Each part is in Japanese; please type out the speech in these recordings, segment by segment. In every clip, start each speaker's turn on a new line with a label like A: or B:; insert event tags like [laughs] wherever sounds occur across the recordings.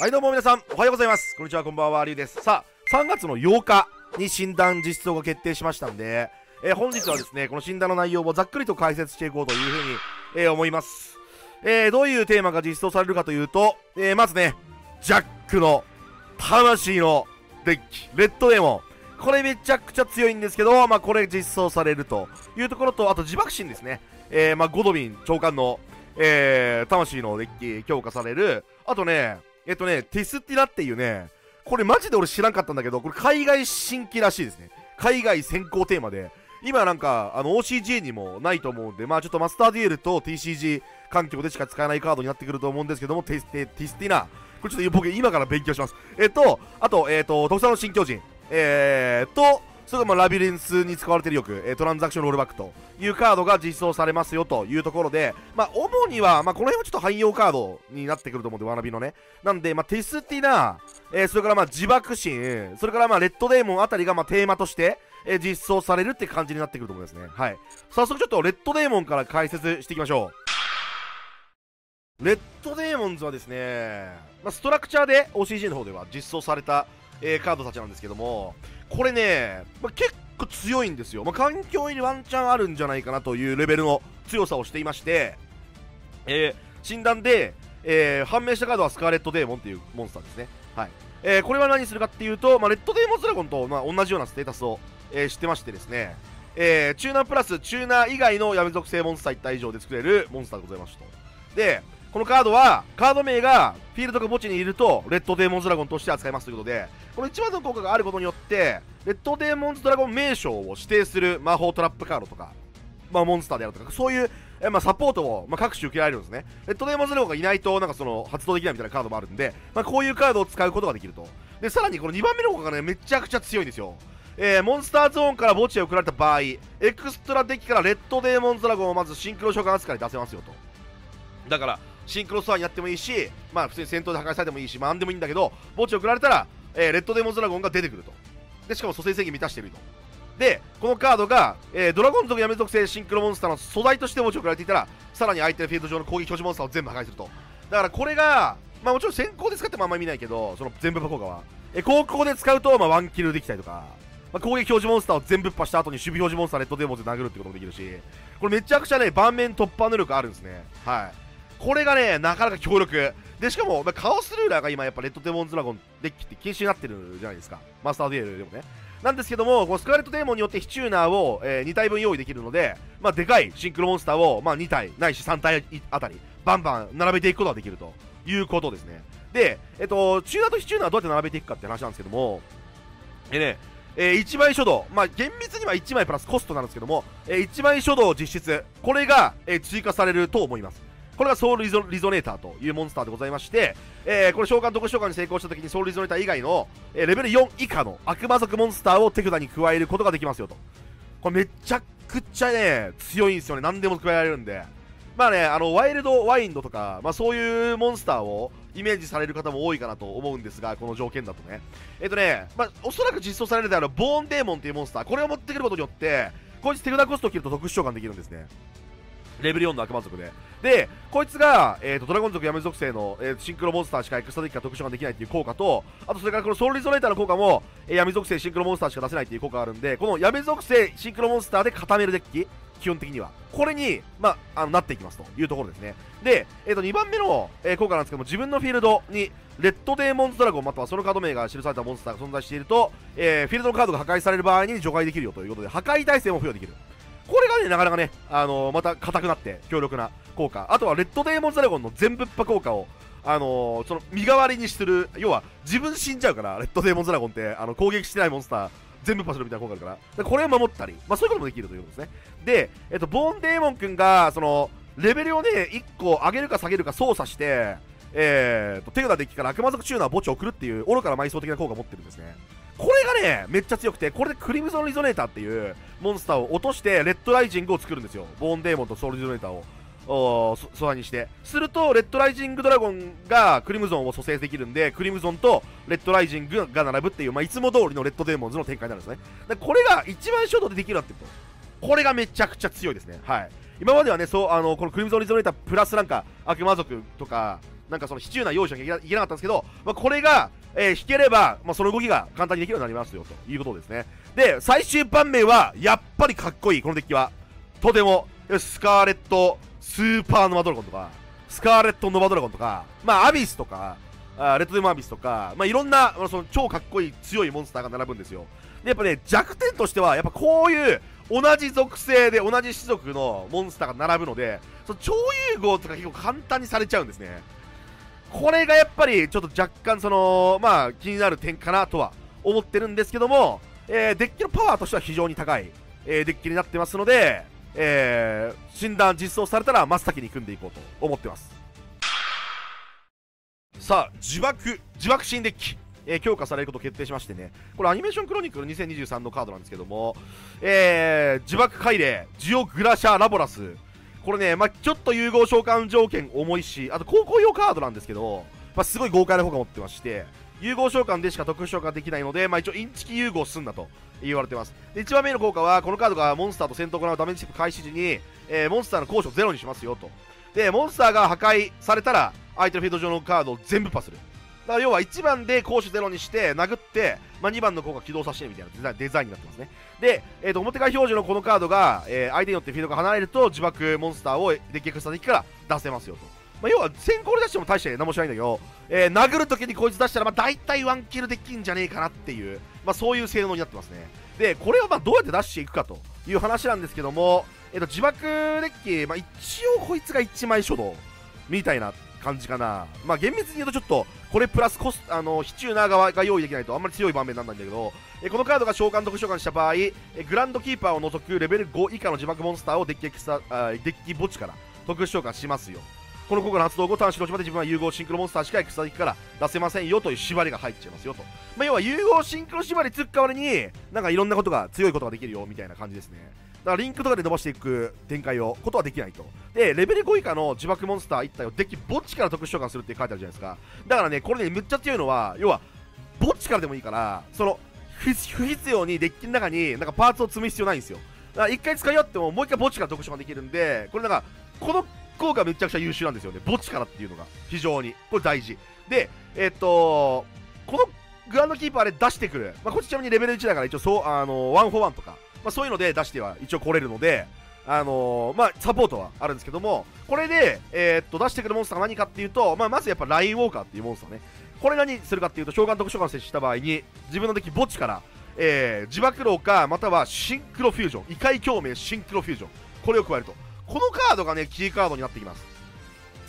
A: はいどうも皆さんおはようございますこんにちはこんばんはりゅうですさあ3月の8日に診断実装が決定しましたんで、えー、本日はですねこの診断の内容をざっくりと解説していこうというふうに、えー、思いますえー、どういうテーマが実装されるかというと、え、まずねジャックの魂のデッキレッドデーモンこれめちゃくちゃ強いんですけど、まあ、これ実装されるというところと、あと自爆心ですね。えー、まあ、ゴドビン長官の、えー、魂のデッキ強化される。あとね、えっとね、テスティラっていうね、これマジで俺知らんかったんだけど、これ海外新規らしいですね。海外先行テーマで。今なんか、あの OCG にもないと思うんで、まあちょっとマスターデュエルと TCG 環境でしか使えないカードになってくると思うんですけども、テテティスティナ。これちょっと僕今から勉強します。えっと、あと、えっと、特産の新巨人。えー、と、それがまラビリンスに使われているよく、えトランザクションロールバックというカードが実装されますよというところで、まあ、主には、まあ、この辺はちょっと汎用カードになってくると思うんで、ワナビのね。なんで、まあ、テスティナ、えー、それからまあ自爆心、それからまあレッドデーモンあたりがまあテーマとして、えー、実装されるって感じになってくると思いますね。はい。早速ちょっとレッドデーモンから解説していきましょう。レッドデーモンズはですね、まあ、ストラクチャーで OCG の方では実装された、えー、カードたちなんですけども、これね、まあ、結構強いんですよ、まあ、環境入りワンチャンあるんじゃないかなというレベルの強さをしていまして、えー、診断で、えー、判明したカードはスカーレットデーモンっていうモンスターですね。はいえー、これは何するかっていうと、まあ、レッドデーモンズラゴンと、まあ、同じようなステータスを、えー、知ってましてですね、えー、チューナープラスチューナー以外の闇属性モンスター1体以上で作れるモンスターでございますと。で、このカードは、カード名がフィールドか墓地にいると、レッドデーモンズドラゴンとして扱いますということで、この1番の効果があることによって、レッドデーモンズドラゴン名称を指定する魔法トラップカードとか、まあ、モンスターであるとか、そういう、えまあ、サポートを、まあ、各種受けられるんですね。レッドデーモンズドラゴンがいないと、なんかその、発動できないみたいなカードもあるんで、まあ、こういうカードを使うことができると。で、さらにこの2番目の効果がね、めちゃくちゃ強いんですよ。えー、モンスターゾーンから墓地へ送られた場合、エクストラデッキからレッドデーモンズドラゴンをまずシンクロ召喚扱いで出せますよと。だから、シンクロストアにやってもいいし、まあ普通に戦闘で破壊されてもいいし、まあ何でもいいんだけど、墓地を送られたら、えー、レッドデモンズドラゴンが出てくると。で、しかも蘇生制限満たしていると。で、このカードが、えー、ドラゴン族やめ属性シンクロモンスターの素材として墓地を送られていたら、さらに相手のフィールド上の攻撃表示モンスターを全部破壊すると。だからこれが、まあもちろん先行で使ってもあんまり見ないけど、その全部破効果は。えー、高校で使うと、まあワンキルできたりとか、まあ、攻撃表示モンスターを全部破した後に守備表示モンスターレッドデモンズで殴るってこともできるし、これめちゃくちゃね、盤面突破能力あるんですね。はい。これがね、なかなか強力。で、しかも、まあ、カオスルーラーが今やっぱレッドデモンズドラゴンデッキって禁止になってるじゃないですか。マスターデュエルでもね。なんですけども、このスカーレットデーモンによってヒチューナーを、えー、2体分用意できるので、まあ、でかいシンクロモンスターを、まあ、2体、ないし3体あたり、バンバン並べていくことができるということですね。で、えっと、チューナーとヒチューナーはどうやって並べていくかって話なんですけども、えね、えー、1枚書道、まあ、厳密には1枚プラスコストなんですけども、えー、1枚書道実質、これが、えー、追加されると思います。これがソウルリゾリゾネーターというモンスターでございまして、えー、これ召喚特殊召喚に成功した時にソウルリゾネーター以外の、えー、レベル4以下の悪魔族モンスターを手札に加えることができますよと。これめちゃくちゃね、強いんですよね。何でも加えられるんで。まあね、あの、ワイルドワインドとか、まあそういうモンスターをイメージされる方も多いかなと思うんですが、この条件だとね。えっ、とね、まあおそらく実装されるであるボーンデーモンっていうモンスター、これを持ってくることによって、こいつ手札コストを切ると特殊召喚できるんですね。レベル4の悪魔族で。で、こいつが、えーと、ドラゴン族闇属性の、えー、シンクロモンスターしかエクストデッキが特殊ができないっていう効果と、あとそれからこのソウルリゾネーターの効果も、えー、闇属性シンクロモンスターしか出せないっていう効果があるんで、この闇属性シンクロモンスターで固めるデッキ、基本的には。これに、まあ、あのなっていきますというところですね。で、えー、と2番目の、えー、効果なんですけども、自分のフィールドに、レッドデーモンズドラゴンまたはそのカード名が記されたモンスターが存在していると、えー、フィールドのカードが破壊される場合に除外できるよということで、破壊耐性も付与できる。これがね、なかなかね、あのー、また硬くなって強力な効果。あとは、レッドデーモンズドラゴンの全部破効果を、あのー、その身代わりにする、要は自分死んじゃうから、レッドデーモンズドラゴンって、あの攻撃してないモンスター、全部パスするみたいな効果あるから、これを守ったり、まあそういうこともできるということですね。で、えっと、ボーンデーモン君が、その、レベルをね、1個上げるか下げるか操作して、えーと、手札デッキから悪魔族チューナー墓地を送るっていう愚かな埋葬的な効果を持ってるんですね。これがね、めっちゃ強くて、これでクリムゾンリゾネーターっていうモンスターを落として、レッドライジングを作るんですよ。ボーンデーモンとソウルリゾネーターを。素材にして。するとレッドライジングドラゴンがクリムゾンを蘇生できるんでクリムゾンとレッドライジングが並ぶっていう、まあ、いつも通りのレッドデーモンズの展開になるんですね。でこれが一番初動でできるなってると。これがめちゃくちゃ強いですね。はい。今まではねそうあのこのクリムゾンリゾネータープラスなんか悪魔族とかなんかその必要な用意しなきゃいけなかったんですけど、まあ、これが、えー、引ければ、まあ、その動きが簡単にできるようになりますよということですね。で最終盤面はやっぱりかっこいい。このデッキは。とても。スカーレットスーパーノバドラゴンとか。スカーレットノバドラゴンとか。まあアビスとか。あレッドデモアビスとか、まあ、いろんな、まあ、その超かっこいい強いモンスターが並ぶんですよ。でやっぱね弱点としてはやっぱこういう同じ属性で同じ種族のモンスターが並ぶのでその超融合とか結構簡単にされちゃうんですね。これがやっぱりちょっと若干そのまあ気になる点かなとは思ってるんですけども、えー、デッキのパワーとしては非常に高い、えー、デッキになってますので、えー、診断実装されたら真っ先に組んでいこうと思ってます。さあ自爆自爆新デッキえ、強化されること決定しましてね、これアニメーションクロニクル2023のカードなんですけども、えー、自爆海霊、ジオグラシャラボラス、これね、まあ、ちょっと融合召喚条件重いし、あと高校用カードなんですけど、まあ、すごい豪快な効果持ってまして、融合召喚でしか特殊召喚できないので、まあ、一応インチキ融合すんだと言われてます。で1番目の効果はこのカードがモンスターと戦闘を行うダメージチップ開始時に、えー、モンスターの高所ゼロにしますよと。でモンスターが破壊されたら相手のフィード上のカードを全部パスする。だから要は1番で攻守ゼロにして殴って、まあ、2番の効果起動させてみたいなデザインになってますね。で、えー、と表側表示のこのカードが、えー、相手によってフィードが離れると自爆モンスターをデッキエスタデッキから出せますよと、まあ、要は先行で出しても大して何もしないんだけど、えー、殴るときにこいつ出したら、まあ、大体ワンキルできんじゃねえかなっていう、まあ、そういう性能になってますね。でこれをまあどうやって出していくかという話なんですけども、えー、と自爆デッキ、まあ、一応こいつが1枚書道みたいな感じかな。まあ厳密に言うとちょっと、これプラスコス、あの、非チューナー側が用意できないとあんまり強い場面なんだけど、えこのカードが召喚特殊召喚した場合え、グランドキーパーを除くレベル5以下の地縛モンスターをデッキエクストラあデッキ墓地から特殊召喚しますよ。この効果の発動後、ターン終了時まで自分は融合シンクロモンスターしかエクストラデッキから出せませんよという縛りが入っちゃいますよと。まあ、要は融合シンクロ縛りつく代わりに、なんかいろんなことが、強いことができるよみたいな感じですね。だからリンクとかで伸ばしていく展開をことはできないと。でレベル5以下の地縛モンスター1体をデッキ墓地から特殊召喚するって書いてあるじゃないですか。だからねこれねめっちゃ強いのは要は墓地からでもいいからその不必要にデッキの中になんかパーツを積む必要ないんですよ。だから1回使い終わってももう1回墓地から特殊召喚できるんでこれなんかこの効果めちゃくちゃ優秀なんですよね。墓地からっていうのが。非常に。これ大事。でえー、っとこのグランドキーパーで出してくる、まあ、こっちちなみにレベル1だから一応そうあのワンフォーワンとか。まあ、そういうので出しては一応来れるので、あのー、まあ、サポートはあるんですけども、これで、えー、っと、出してくるモンスターが何かっていうと、まあ、まずやっぱラインウォーカーっていうモンスターね。これ何するかっていうと、召喚特殊召喚した場合に、自分のデッキ墓地から、えー、地縛牢か、またはシンクロフュージョン、異界共鳴シンクロフュージョン、これを加えると。このカードがね、キーカードになってきます。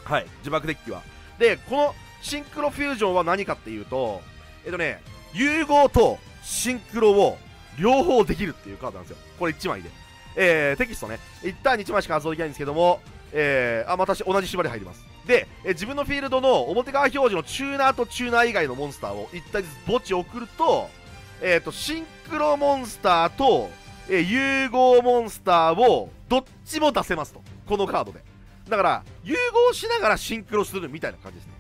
A: はい、地縛デッキは。で、このシンクロフュージョンは何かっていうと、えっとね、融合とシンクロを両方できるっていうカードなんですよ。これ1枚で。えー、テキストね、1ターン1枚しか発動できないんですけども、えー、あ、また同じ縛り入ります。で、えー、自分のフィールドの表側表示のチューナーとチューナー以外のモンスターを1体ずつ墓地送ると、えっ、ー、と、シンクロモンスターと、えー、融合モンスターをどっちも出せますと。このカードで。だから、融合しながらシンクロするみたいな感じですね。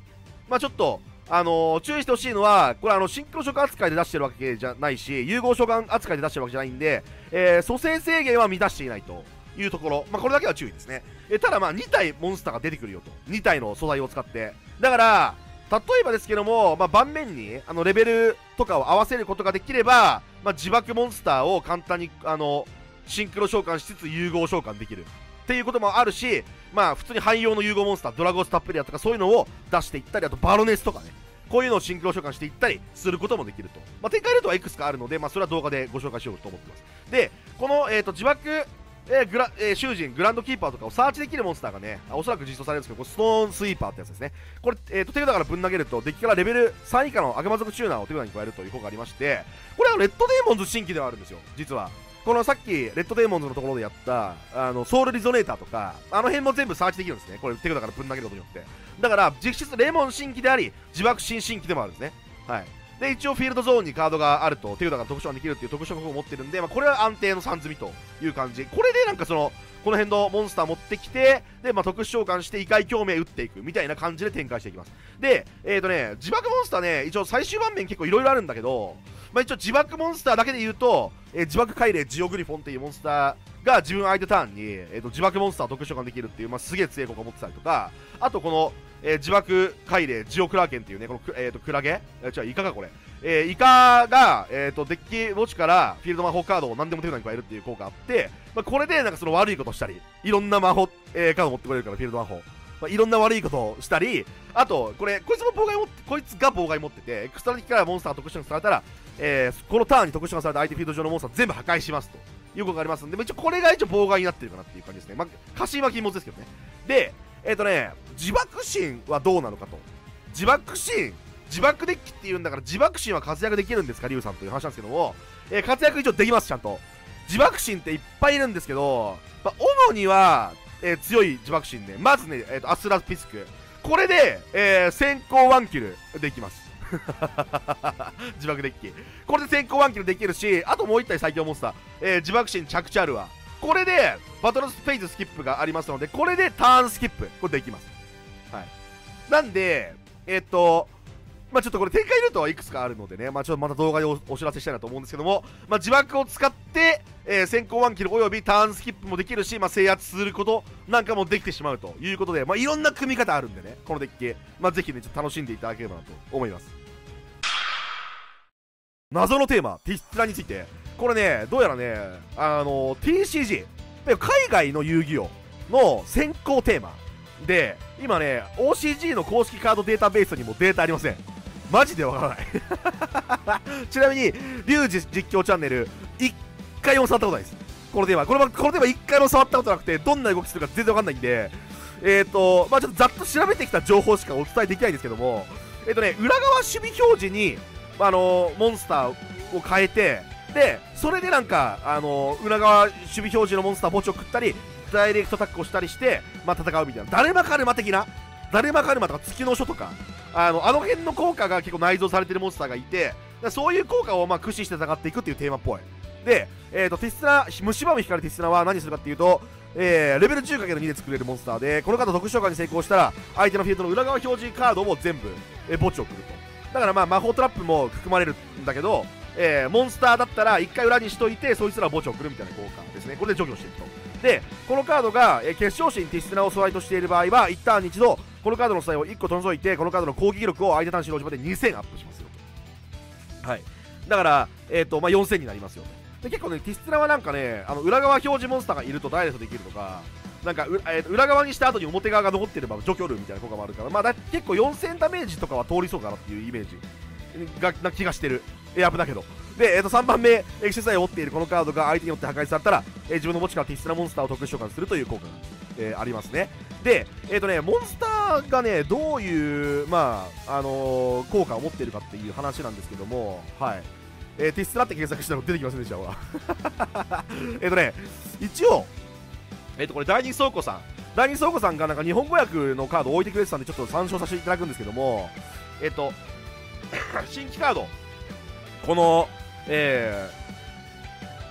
A: まあちょっと、あのー、注意してほしいのは、これあの、シンクロ召喚扱いで出してるわけじゃないし、融合召喚扱いで出してるわけじゃないんで、えー、蘇生制限は満たしていないというところ、まあ、これだけは注意ですね。え、ただまあ、2体モンスターが出てくるよと。2体の素材を使って。だから、例えばですけども、まあ、盤面にあのレベルとかを合わせることができれば、まあ、自爆モンスターを簡単にあのシンクロ召喚しつつ融合召喚できるっていうこともあるし、まあ、普通に汎用の融合モンスター、ドラゴンスタップリアとかそういうのを出していったり、あとバロネスとかね、こういうのをシンクロ召喚していったりすることもできると。まあ、展開ルートはいくつかあるので、まあ、それは動画でご紹介しようと思ってます。で、この、えーと、自爆、えーグラえー、囚人、グランドキーパーとかをサーチできるモンスターがね、おそらく実装されるんですけど、ストーンスイーパーってやつですね。これ、えーと、手札からぶん投げると、デッキからレベル3以下の悪魔族チューナーを手札に加えるという効果がありまして、これはレッドデーモンズ新規ではあるんですよ、実は。このさっきレッドデーモンズのところでやったあのソウルリゾネーターとかあの辺も全部サーチできるんですね。これ手札からぶん投げることによって。だから実質レモン新規であり自爆新新規でもあるんですね。はい。で一応フィールドゾーンにカードがあると手札が特殊ができるっていう特殊効を持ってるんで、まあ、これは安定の3積みという感じ。これでなんかそのこの辺のモンスター持ってきて、で、まあ、特殊召喚して異界共鳴打っていくみたいな感じで展開していきます。で、えっ、ー、とね、自爆モンスターね、一応最終盤面結構いろいろあるんだけど、まあ、一応自爆モンスターだけで言うと、えー、自爆海霊ジオグリフォンっていうモンスターが自分相手ターンに、えーと、自爆モンスターを特殊召喚できるっていう、まあ、すげえ強い効果を持ってたりとかあとこの、えー、自爆海霊ジオクラーケンっていうねこの、えーと、クラゲ、えー、違うイカかこれ、えー、イカが、えーと、デッキ墓地からフィールド魔法カードを何でも手札に加えるっていう効果あって、まあ、これでなんかその悪いことしたりいろんな魔法、えー、カード持ってこれるからフィールド魔法。まあ、いろんな悪いことをしたり、あと、これ、こいつも妨害持って、こいつが妨害持ってて、エクストラ敵からモンスター特殊召喚されたら、えー、このターンに特殊召喚された相手フィールド上のモンスター全部破壊しますということがありますんで、一応これが一応妨害になってるかなっていう感じですね。まあ、過信は禁物ですけどね。で、えっ、ー、とね、自爆心はどうなのかと。自爆心、自爆デッキっていうんだから自爆心は活躍できるんですか、リュウさんという話なんですけども、えー、活躍一応できます、ちゃんと。自爆心っていっぱいいるんですけど、まあ、主には、えー、強い自爆心で、まずね、えーと、アスラピスク。これで、えー、先行ワンキルできます。[laughs] 自爆デッキ。これで先行ワンキルできるし、あともう1体最強モンスター、えー、自爆心着地あるわ。これで、バトルスフェイズスキップがありますので、これでターンスキップ、これできます。はい。なんで、えっ、と、まあ、ちょっとこれ展開ルートはいくつかあるのでね、まあ、ちょっとまた動画でお知らせしたいなと思うんですけども、まあ、自爆を使って、えー、先行ワンキルおよびターンスキップもできるし、まあ、制圧することなんかもできてしまうということで、まあ、いろんな組み方あるんでね、このデッキ、まあ、ぜひね、ちょっと楽しんでいただければなと思います。謎のテーマ、ティスラについて、これね、どうやらね、あの TCG、海外の遊戯王の先行テーマで、今ね、OCG の公式カードデータベースにもデータありません。マジでわからない [laughs] ちなみに、リュウジ実況チャンネル、1回も触ったことないです。このテーマ。このこのテーマ1回も触ったことなくて、どんな動きするか全然わかんないんで、えっ、ー、と、まあちょっとざっと調べてきた情報しかお伝えできないんですけども、えっ、ー、とね、裏側守備表示に、あのモンスターを変えて、で、それでなんか、あの裏側守備表示のモンスター墓地を食ったり、ダイレクトタックをしたりして、まあ、戦うみたいな。誰まかるま的な誰まかるまとか月の書とか、あのあの辺の効果が結構内蔵されてるモンスターがいてそういう効果をまあ駆使して戦っていくっていうテーマっぽいで、えーと、テスナ虫歯も光るテスナは何するかっていうと、えー、レベル 10×2 で作れるモンスターでこの方特殊召喚に成功したら相手のフィールドの裏側表示カードを全部、えー、墓地を送るとだからまあ魔法トラップも含まれるんだけど、えー、モンスターだったら1回裏にしといてそいつらを墓地を送るみたいな効果ですね。これで除去していくと。でこのカードが、えー、決勝進ティスナを素材としている場合は1ターンに一度このカードの素材を1個取り除いてこのカードの攻撃力を相手端子のまで2000アップしますよはい。だから、えーとまあ、4000になりますよで結構ねティスティラはなんかねあの裏側表示モンスターがいるとダイレクトできるとかなんか、えー、裏側にした後に表側が残ってれば除去るみたいな効果もあるから、まあ、結構4000ダメージとかは通りそうかなっていうイメージがな気がしてるエアプだけどで、えー、と3番目エクセサイを持っているこのカードが相手によって破壊されたら、えー、自分の墓地からティスティラモンスターを特殊召喚するという効果が、えー、ありますねで、えっ、ー、とね、モンスターがね、どういう、まあ、あのー、効果を持っているかっていう話なんですけども、はい。えー、ティスラって検索したら出てきませんでした、ほら。えっとね、一応、えっ、と、これ、第二倉庫さん。第二倉庫さんがなんか日本語訳のカードを置いてくれてたんで、ちょっと参照させていただくんですけども、えっ、と、[coughs] 新規カード、この、え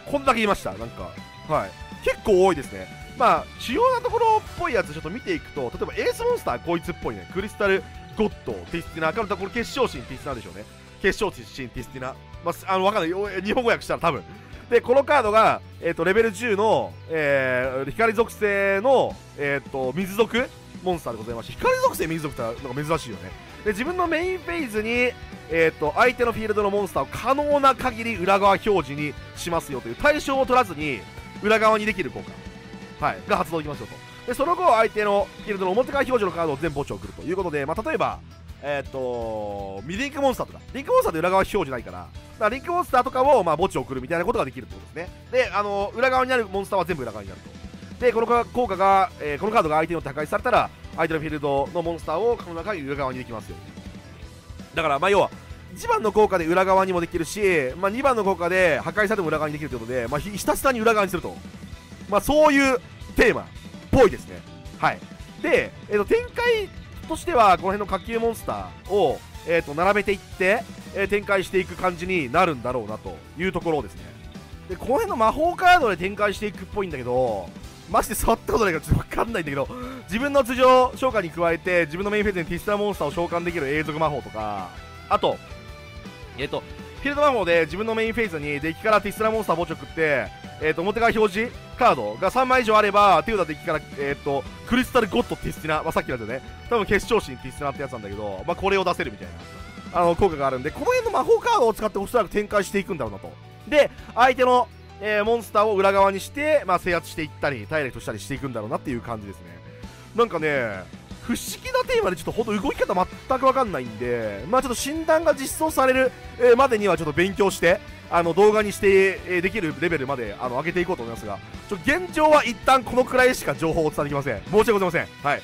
A: ー、こんだけ言いました、なんか、はい。結構多いですね。まあ主要なところっぽいやつちょっと見ていくと例えばエースモンスターこいつっぽいね。クリスタルゴッドティスティナこれ決勝進ティスティナでしょうね。決勝進ティスティナ。まあ、あの分かんない。日本語訳したら多分。でこのカードが、えーと、レベル10の、えー、光属性の、えーと、水属モンスターでございまして光属性水属ってなんか珍しいよね。で自分のメインフェーズに、えーと相手のフィールドのモンスターを可能な限り裏側表示にしますよという対象を取らずに裏側にできる効果はい、が発動できますよと。でその後相手のフィールドの表側表示のカードを全墓地を送るということで、まあ、例えばえっ、ー、とミリンクモンスターとか。リンクモンスターって裏側表示ないから。だからリンクモンスターとかを、まあ、墓地を送るみたいなことができるってことですね。であの裏側にあるモンスターは全部裏側になると。でこの効果が、えー、このカードが相手によって破壊されたら相手のフィールドのモンスターをこの中に裏側にできますよ。だからまあ要は1番の効果で裏側にもできるし、まあ、2番の効果で破壊されても裏側にできるということで、まあ、ひたすらに裏側にすると、まあ、そういうテーマっぽいですね。はい。で、えーと、展開としてはこの辺の下級モンスターを、えーと、並べていって、えー、展開していく感じになるんだろうなというところですね。でこの辺の魔法カードで展開していくっぽいんだけどマジで触ったことないからちょっと分かんないんだけど自分の通常召喚に加えて自分のメインフェーズにティスターモンスターを召喚できる永続魔法とかあとえっ、ー、とフィールド魔法で自分のメインフェイズにデッキからティスラモンスター墓地を送って、えー、と表側表示カードが3枚以上あれば手札デッキから、えー、とクリスタルゴッドティスティナ、まあ、さっきのやつね。多分決勝進ティスティナってやつなんだけど、まあ、これを出せるみたいなあの効果があるんでこの辺の魔法カードを使っておそらく展開していくんだろうなと。で相手の、えー、モンスターを裏側にして、まあ、制圧していったりダイレクトしたりしていくんだろうなっていう感じですね。なんかね不思議なテーマでちょっとほんと動き方全く分かんないんで、まあちょっと診断が実装される、えまでにはちょっと勉強して、あの動画にして、えできるレベルまであの上げていこうと思いますが、ちょ現状は一旦このくらいしか情報をお伝えできません。申し訳ございません。はい。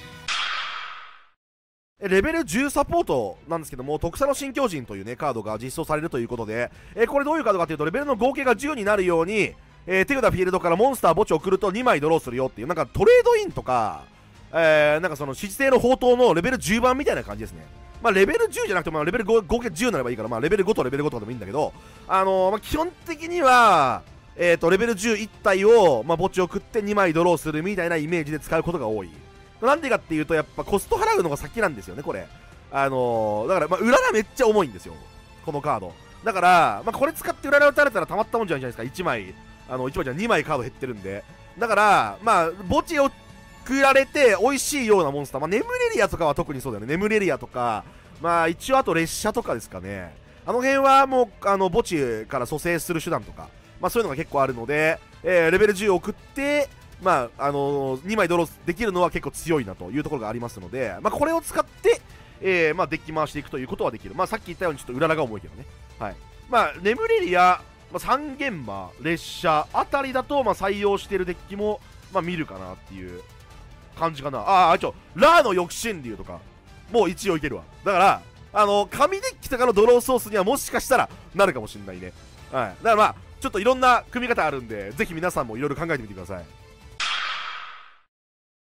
A: レベル10サポートなんですけども、特殊の新境人というね、カードが実装されるということで、えこれどういうカードかというと、レベルの合計が10になるように、えー、手札フィールドからモンスター墓地を送ると2枚ドローするよっていう、なんかトレードインとか、えー、なんかその指示性の宝刀のレベル10番みたいな感じですね。まあ、レベル10じゃなくても、レベル 5, 合計10なればいいから、まあ、レベル5とレベル5とかでもいいんだけど、あのー、まあ、基本的には、えーと、レベル11体を、まあ、墓地を食って2枚ドローするみたいなイメージで使うことが多い。なんでかっていうと、やっぱコスト払うのが先なんですよね、これ。あのー、だから、まあ、裏がめっちゃ重いんですよ、このカード。だから、まあ、これ使って裏が打たれたらたまったもんじゃないですか、1枚。あの1枚じゃ2枚カード減ってるんで。だから、まあ、墓地を食られて美味しいようなモンスター、まあ、眠れリアとかは特にそうだよね。眠れリアとか。まあ一応あと列車とかですかね。あの辺はもうあの墓地から蘇生する手段とか。まあそういうのが結構あるので、えー、レベル10を送ってまああのー、2枚ドローできるのは結構強いなというところがありますので、まあ、これを使って、えーまあ、デッキ回していくということはできる、まあ、さっき言ったようにちょっと裏らが重いけどね、はい。まあ、眠れリア、まあ、三元馬、列車あたりだと、まあ、採用してるデッキも、まあ、見るかなっていう感じかな。ああちょラーの抑止流とかもう一応いけるわ。だからあの紙デッキとかのドローソースにはもしかしたらなるかもしんないね。はい。だからまあちょっといろんな組み方あるんでぜひ皆さんもいろいろ考えてみてください。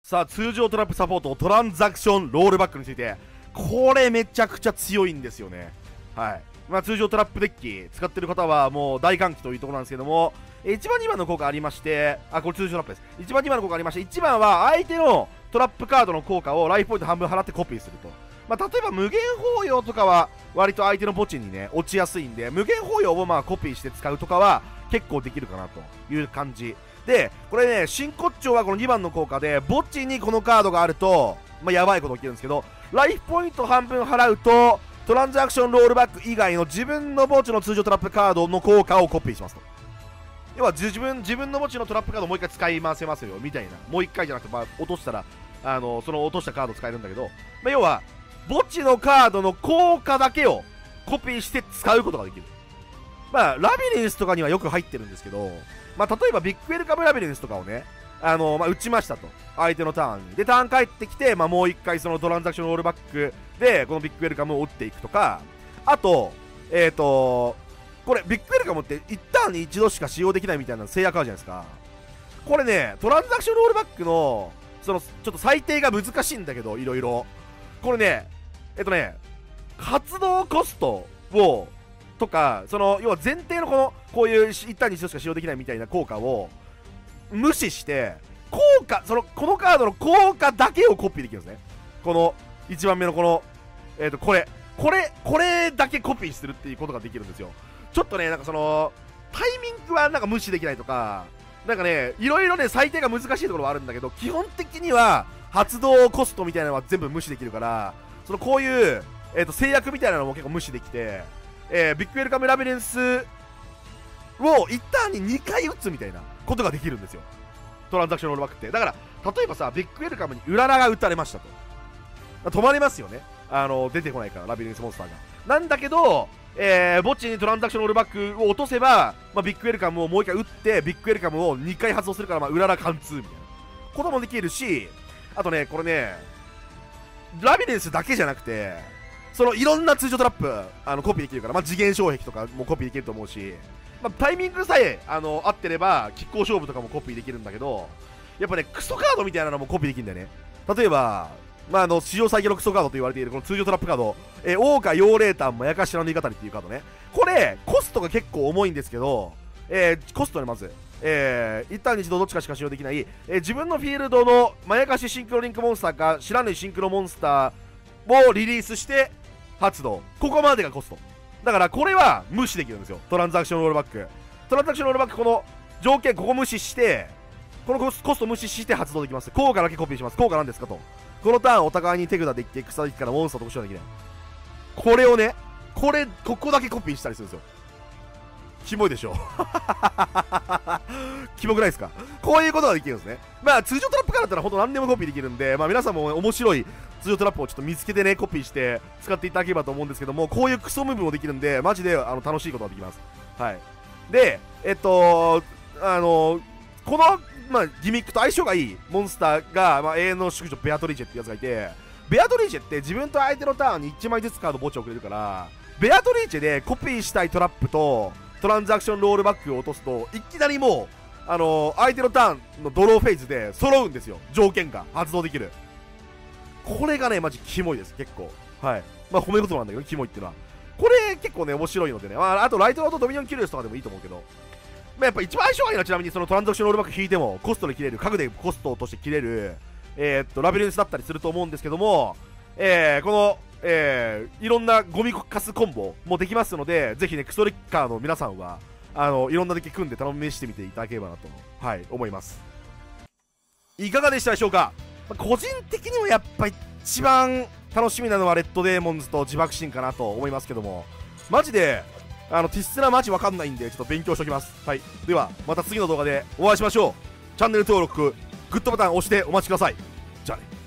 A: さあ通常トラップサポートトランザクションロールバックについて。これめちゃくちゃ強いんですよね。はい。まあ、通常トラップデッキ使ってる方はもう大歓喜というところなんですけども1番2番の効果ありましてあこれ通常トラップです。1番2番の効果ありまして1番は相手のトラップカードの効果をライフポイント半分払ってコピーすると。まあ、例えば無限包容とかは割と相手の墓地にね落ちやすいんで無限包容をまあコピーして使うとかは結構できるかなという感じ。でこれね真骨頂はこの2番の効果で墓地にこのカードがあるとまあ、やばいこと起きるんですけどライフポイント半分払うとトランザクションロールバック以外の自分の墓地の通常トラップカードの効果をコピーしますと。要は自分自分の墓地のトラップカードをもう一回使い回せますよみたいな。もう一回じゃなくて、まあ、落としたらあのその落としたカード使えるんだけど、まあ、要は墓地のカードの効果だけをコピーして使うことができる。まあラビリンスとかにはよく入ってるんですけど、まあ、例えばビッグウェルカムラビリンスとかをねあのまあ、打ちましたと。相手のターンに。でターン帰ってきて、まあ、もう一回そのトランザクションロールバックでこのビッグウェルカムを打っていくとかあとえっ、ー、とこれビッグウェルカムって1ターンに一度しか使用できないみたいな制約あるじゃないですか。これねトランザクションロールバックのそのちょっと裁定が難しいんだけどいろいろ。これねえっとね活動コストをとかその要は前提のこのこういう一旦に一度しか使用できないみたいな効果を無視して効果そのこのカードの効果だけをコピーできるんですね。この1番目のこのえっ、ー、とこれこれこれだけコピーするっていうことができるんですよ。ちょっとねなんかそのタイミングはなんか無視できないとかなんかねいろいろね最低が難しいところはあるんだけど基本的には発動コストみたいなのは全部無視できるからそのこういう、えーと、制約みたいなのも結構無視できて、えー、ビッグウェルカムラビリンスを1ターンに2回打つみたいなことができるんですよ。トランザクションロールバックって。だから例えばさビッグウェルカムにうららが打たれましたと。止まりますよね。あの出てこないからラビリンスモンスターが。なんだけどえー、墓地にトランザクションロールバックを落とせば、まあ、ビッグウェルカムをもう一回打ってビッグウェルカムを2回発動するから、まあ、うらら貫通みたいな。こともできるしあとねこれねラビリンスだけじゃなくてそのいろんな通常トラップあのコピーできるから、まあ、次元障壁とかもコピーできると思うしまあ、タイミングさえあの合ってれば拮抗勝負とかもコピーできるんだけどやっぱねクソカードみたいなのもコピーできるんだよね。例えばまあ、あの史上最強のクソカードと言われているこの通常トラップカード、えー、桜花妖霊炭まやかしらの言い方りっていうカードね。これコストが結構重いんですけど、えー、コストねまずえー、一旦一度どっちかしか使用できない、えー、自分のフィールドのまやかしシンクロリンクモンスターか知らぬシンクロモンスターをリリースして発動。ここまでがコスト。だからこれは無視できるんですよ。トランザクションロールバック。トランザクションロールバックこの条件ここ無視してこのコスコスト無視して発動できます。効果だけコピーします。効果なんですかと。このターンお互いに手札で1草引きからモンスター特殊はできない。これをねこれここだけコピーしたりするんですよ。キモいでしょ？[laughs] キモくないですか？こういうことができるんですね。まあ通常トラップからだったら本当何でもコピーできるんでまあ皆さんも面白い通常トラップをちょっと見つけてねコピーして使っていただければと思うんですけどもこういうクソムーブもできるんでマジであの楽しいことができます。はい。でえっとあのこの、まあ、ギミックと相性がいいモンスターが、まあ、永遠の宿女ベアトリーチェってやつがいてベアトリーチェって自分と相手のターンに1枚ずつカード墓地をくれるからベアトリーチェでコピーしたいトラップとトランザクションロールバックを落とすといきなりもう、あのー、相手のターンのドローフェイズで揃うんですよ。条件が発動できる。これがねマジキモいです結構。はい。まあ褒め言葉なんだけどキモいっていうのは。これ結構ね面白いのでね、まあ、あとライトロードドミニオンキルスとかでもいいと思うけど。まあ、やっぱ一番相性がいいのはちなみにそのトランザクションロールバック引いてもコストで切れる家具でコストとして切れるえー、っとラビリンスだったりすると思うんですけどもえー、このえー、いろんなゴミカスコンボもできますので、ぜひね、クソリッカーの皆さんは、あの、いろんなデッキ組んで頼みしてみていただければなと、はい、思います。いかがでしたでしょうか、ま個人的にもやっぱ一番楽しみなのはレッドデーモンズと自爆シーンかなと思いますけども、マジで、あの、ティッスラマジわかんないんで、ちょっと勉強しておきます。はい。では、また次の動画でお会いしましょう。チャンネル登録、グッドボタン押してお待ちください。じゃあね。